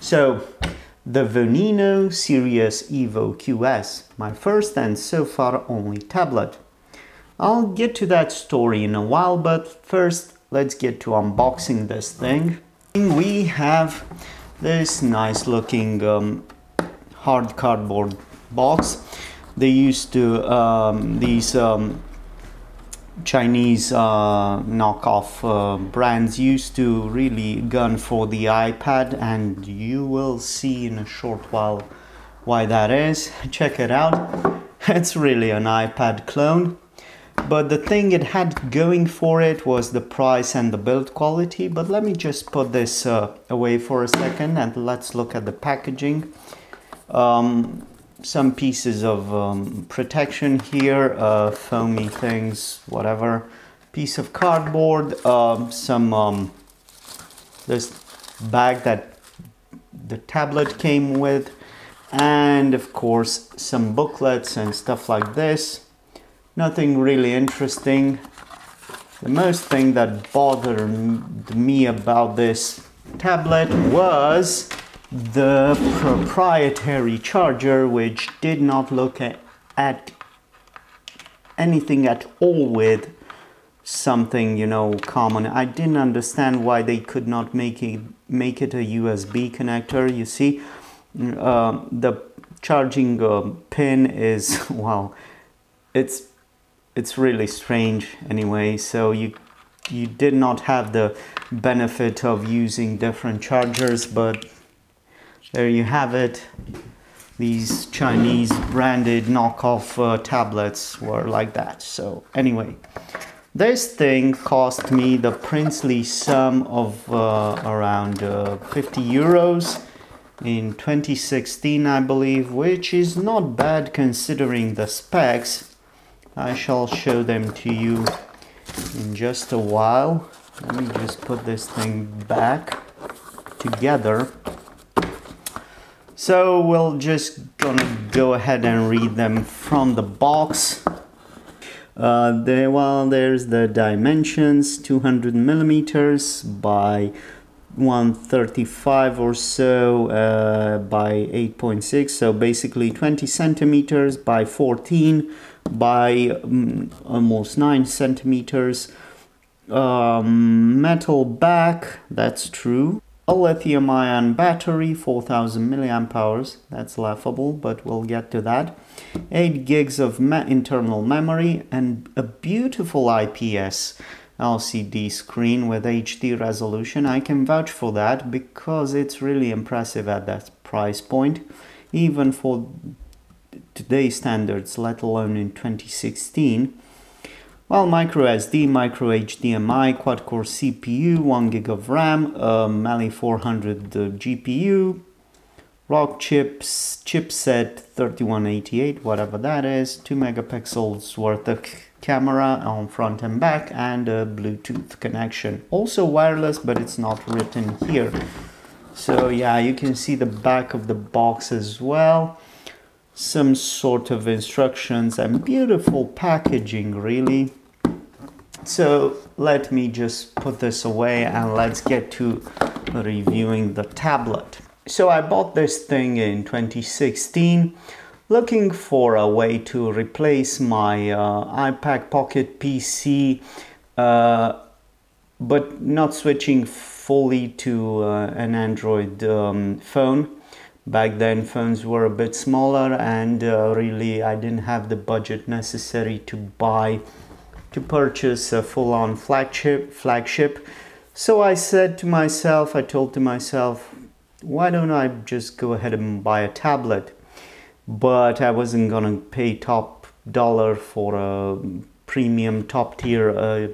So, the Vonino Sirius Evo QS, my first and so far only tablet. I'll get to that story in a while, but first let's get to unboxing this thing. We have this nice looking um, hard cardboard box. They used to, um, these um, Chinese uh, knockoff uh, brands used to really gun for the iPad and you will see in a short while why that is. Check it out. It's really an iPad clone. But the thing it had going for it was the price and the build quality. But let me just put this uh, away for a second and let's look at the packaging. Um, some pieces of um, protection here, uh, foamy things, whatever. Piece of cardboard, um, some um, this bag that the tablet came with, and of course some booklets and stuff like this. Nothing really interesting. The most thing that bothered me about this tablet was the proprietary charger which did not look at, at anything at all with something you know common. I didn't understand why they could not make it make it a usb connector you see. Uh, the charging uh, pin is well it's it's really strange anyway. So you you did not have the benefit of using different chargers but there you have it. These Chinese branded knockoff uh, tablets were like that. So anyway, this thing cost me the princely sum of uh, around uh, 50 euros in 2016 I believe which is not bad considering the specs I shall show them to you in just a while let me just put this thing back together so we'll just gonna go ahead and read them from the box. Uh, there, well, there's the dimensions 200 millimeters by 135 or so uh, by 8.6 so basically 20 centimeters by 14 by um, almost 9 centimeters um, metal back that's true a lithium ion battery, 4000 milliamp hours. That's laughable, but we'll get to that. 8 gigs of internal memory and a beautiful IPS LCD screen with HD resolution. I can vouch for that because it's really impressive at that price point, even for today's standards, let alone in 2016. Well, micro SD, micro HDMI, quad core CPU, 1 gig of RAM, uh, Mali 400 uh, GPU, Rockchips chipset 3188, whatever that is, 2 megapixels worth of camera on front and back, and a Bluetooth connection. Also wireless, but it's not written here. So yeah, you can see the back of the box as well some sort of instructions and beautiful packaging really so let me just put this away and let's get to reviewing the tablet. So I bought this thing in 2016 looking for a way to replace my uh, iPad Pocket PC uh, but not switching fully to uh, an Android um, phone. Back then phones were a bit smaller and uh, really I didn't have the budget necessary to buy to purchase a full-on flagship flagship. So I said to myself I told to myself why don't I just go ahead and buy a tablet? But I wasn't gonna pay top dollar for a premium top tier uh,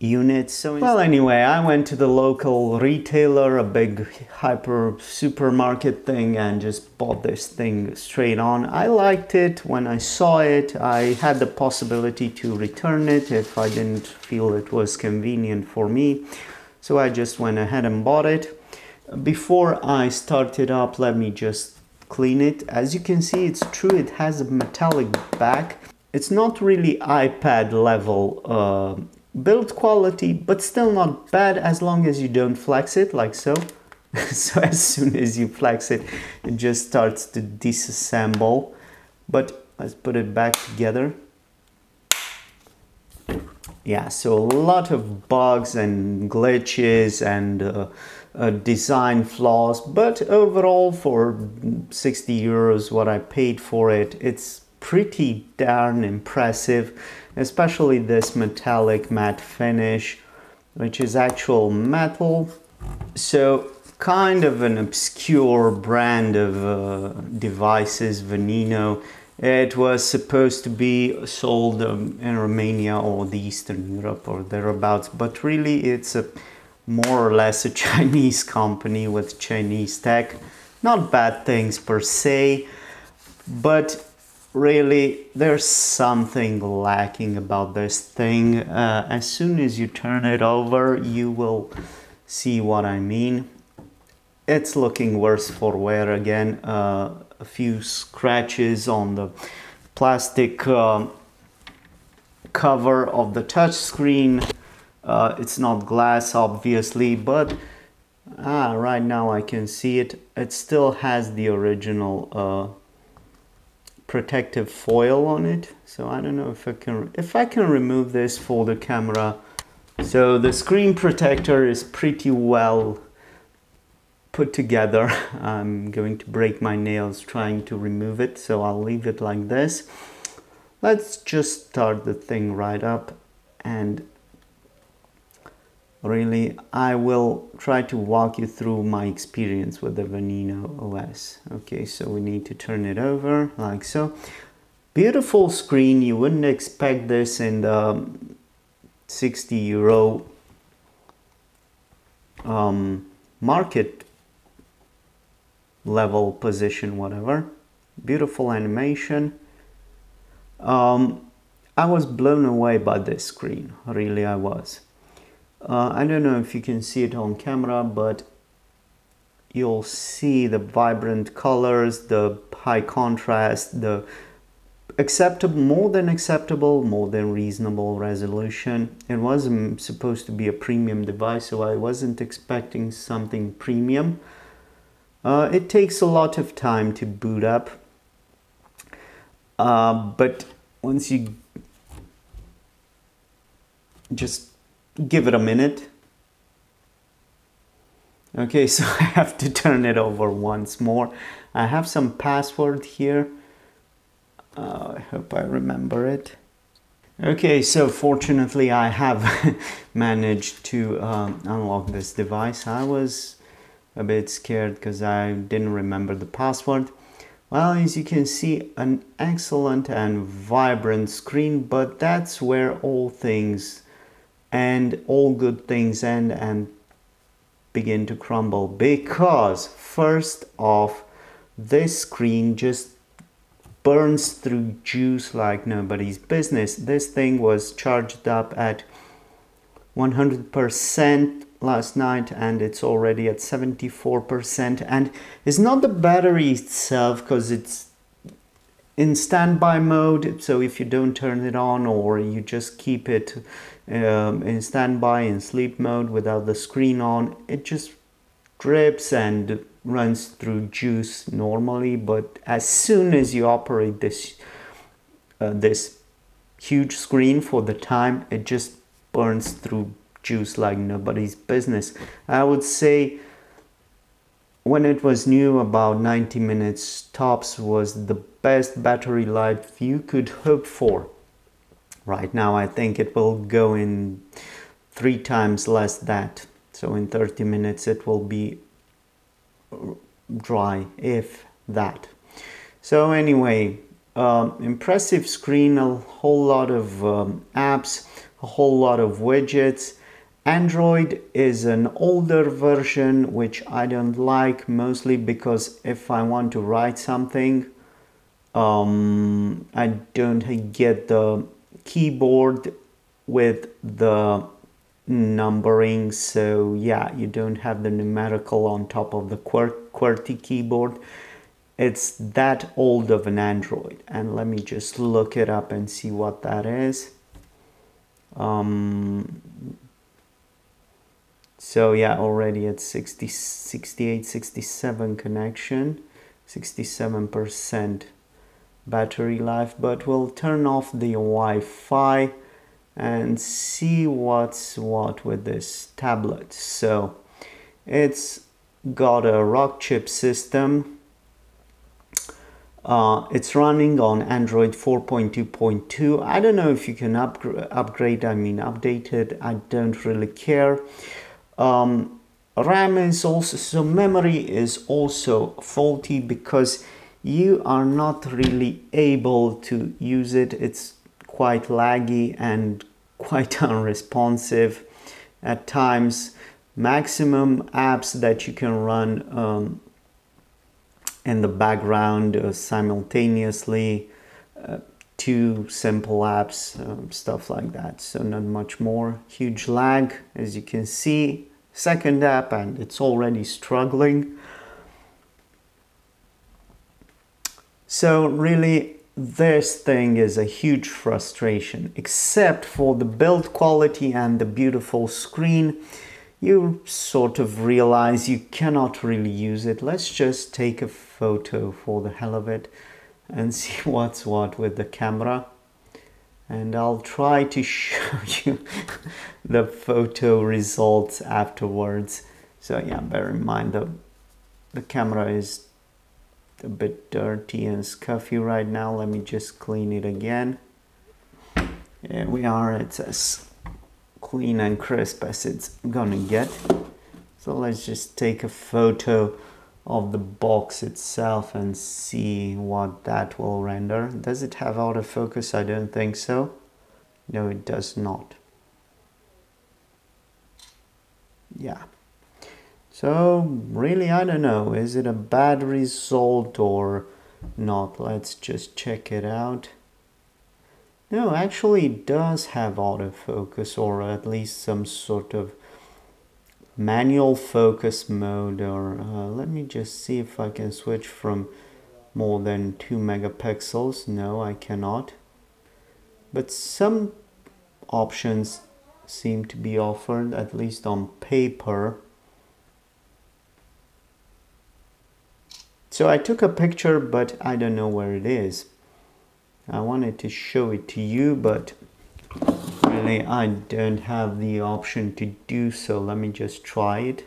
units. So well, anyway, I went to the local retailer, a big hyper supermarket thing, and just bought this thing straight on. I liked it when I saw it. I had the possibility to return it if I didn't feel it was convenient for me. So I just went ahead and bought it. Before I start it up, let me just clean it. As you can see, it's true, it has a metallic back. It's not really iPad level uh, build quality but still not bad as long as you don't flex it like so. So as soon as you flex it it just starts to disassemble. But let's put it back together. Yeah so a lot of bugs and glitches and uh, uh, design flaws but overall for 60 euros what I paid for it it's pretty darn impressive especially this metallic matte finish which is actual metal so kind of an obscure brand of uh, devices Vonino it was supposed to be sold um, in Romania or the Eastern Europe or thereabouts but really it's a more or less a Chinese company with Chinese tech. Not bad things per se, but really there's something lacking about this thing. Uh, as soon as you turn it over, you will see what I mean. It's looking worse for wear again. Uh, a few scratches on the plastic uh, cover of the touchscreen uh, it's not glass obviously but ah, right now I can see it it still has the original uh, protective foil on it. So I don't know if I can if I can remove this for the camera. So the screen protector is pretty well put together. I'm going to break my nails trying to remove it so I'll leave it like this. Let's just start the thing right up and really I will try to walk you through my experience with the Vonino OS okay? So we need to turn it over like so. Beautiful screen you wouldn't expect this in the 60 euro um, market level position whatever. Beautiful animation. Um, I was blown away by this screen really I was uh, I don't know if you can see it on camera, but you'll see the vibrant colors, the high contrast, the acceptable, more than acceptable, more than reasonable resolution. It wasn't supposed to be a premium device, so I wasn't expecting something premium. Uh, it takes a lot of time to boot up, uh, but once you just give it a minute. Okay, so I have to turn it over once more. I have some password here. Uh, I hope I remember it. Okay, so fortunately I have managed to um, unlock this device. I was a bit scared because I didn't remember the password. Well, as you can see, an excellent and vibrant screen, but that's where all things and all good things end and begin to crumble. Because first off this screen just burns through juice like nobody's business. This thing was charged up at 100% last night and it's already at 74% and it's not the battery itself because it's in standby mode so if you don't turn it on or you just keep it um, in standby in sleep mode without the screen on it just drips and runs through juice normally. But as soon as you operate this uh, this huge screen for the time it just burns through juice like nobody's business. I would say when it was new about 90 minutes tops was the best battery life you could hope for. Right now I think it will go in three times less that. So in 30 minutes it will be dry if that. So anyway um, impressive screen a whole lot of um, apps a whole lot of widgets Android is an older version which I don't like mostly because if I want to write something um, I don't get the keyboard with the numbering. So yeah you don't have the numerical on top of the QWERTY keyboard. It's that old of an Android. And let me just look it up and see what that is. Um, so yeah already at 60 68 67 connection 67 percent battery life but we'll turn off the Wi-Fi and see what's what with this tablet so it's got a Rockchip system uh, it's running on Android 4.2.2. I don't know if you can upgrade, I mean update it. I don't really care. Um, RAM is also, so memory is also faulty because you are not really able to use it. It's quite laggy and quite unresponsive at times. Maximum apps that you can run um, in the background uh, simultaneously uh, two simple apps um, stuff like that so not much more huge lag as you can see second app and it's already struggling so really this thing is a huge frustration except for the build quality and the beautiful screen you sort of realize you cannot really use it. Let's just take a photo for the hell of it and see what's what with the camera. And I'll try to show you the photo results afterwards. So yeah, bear in mind the, the camera is a bit dirty and scuffy right now. Let me just clean it again. Here we are, it's as clean and crisp as it's gonna get. So let's just take a photo of the box itself and see what that will render. Does it have autofocus? I don't think so. No, it does not. Yeah. So really, I don't know. Is it a bad result or not? Let's just check it out. No, actually it does have autofocus or at least some sort of manual focus mode or uh, let me just see if I can switch from more than 2 megapixels. No, I cannot. But some options seem to be offered, at least on paper. So I took a picture, but I don't know where it is. I wanted to show it to you but really I don't have the option to do so. Let me just try it.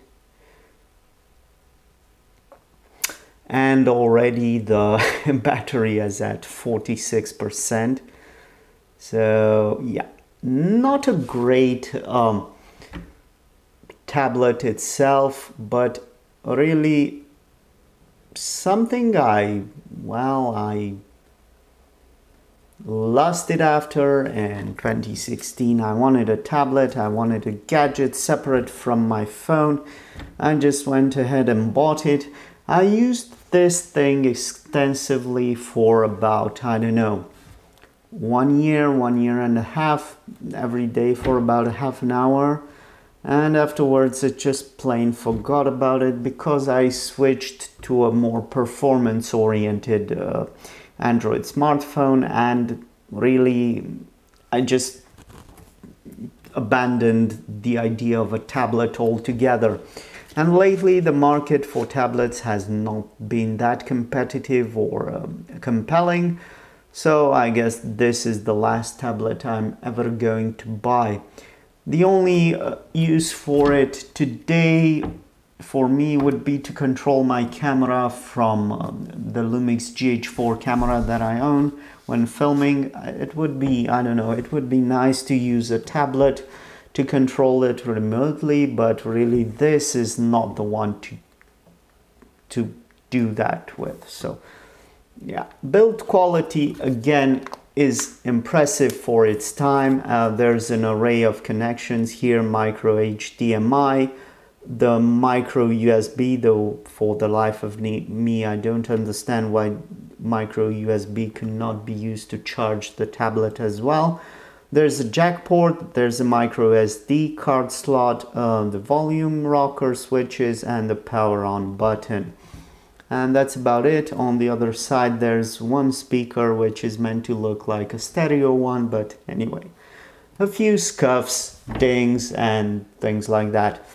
And already the battery is at 46% so yeah not a great um, tablet itself but really something I well I lusted after in 2016 I wanted a tablet I wanted a gadget separate from my phone. I just went ahead and bought it. I used this thing extensively for about I don't know one year one year and a half every day for about a half an hour. And afterwards it just plain forgot about it because I switched to a more performance oriented uh, Android smartphone and really I just abandoned the idea of a tablet altogether. And lately the market for tablets has not been that competitive or um, compelling. So I guess this is the last tablet I'm ever going to buy. The only uh, use for it today for me would be to control my camera from um, the Lumix GH4 camera that I own when filming. It would be, I don't know, it would be nice to use a tablet to control it remotely, but really this is not the one to, to do that with. So yeah, build quality again is impressive for its time. Uh, there's an array of connections here, micro HDMI, the micro USB though for the life of me I don't understand why micro USB cannot be used to charge the tablet as well. There's a jack port there's a micro SD card slot uh, the volume rocker switches and the power on button. And that's about it. On the other side there's one speaker which is meant to look like a stereo one but anyway. A few scuffs dings and things like that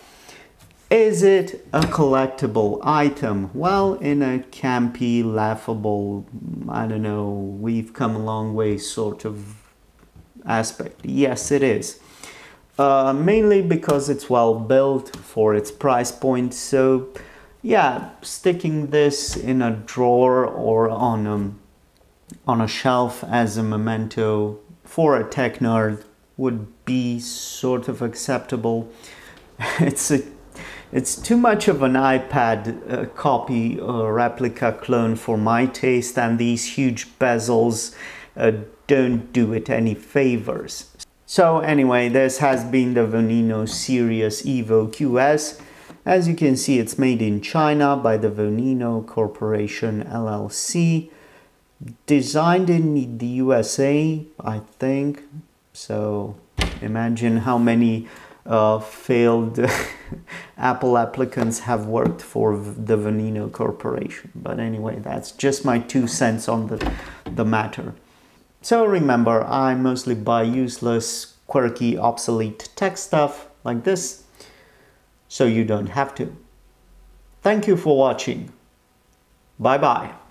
Is it a collectible item? Well, in a campy, laughable, I don't know, we've come a long way sort of aspect. Yes, it is. Uh, mainly because it's well built for its price point. So, yeah, sticking this in a drawer or on a, on a shelf as a memento for a tech nerd would be sort of acceptable. It's a it's too much of an iPad uh, copy or replica clone for my taste and these huge bezels uh, don't do it any favors. So anyway, this has been the Vonino Sirius Evo QS. As you can see, it's made in China by the Vonino Corporation LLC. Designed in the USA, I think. So imagine how many uh, failed Apple applicants have worked for the Vonino Corporation. But anyway, that's just my two cents on the, the matter. So remember, I mostly buy useless, quirky, obsolete tech stuff like this, so you don't have to. Thank you for watching. Bye bye.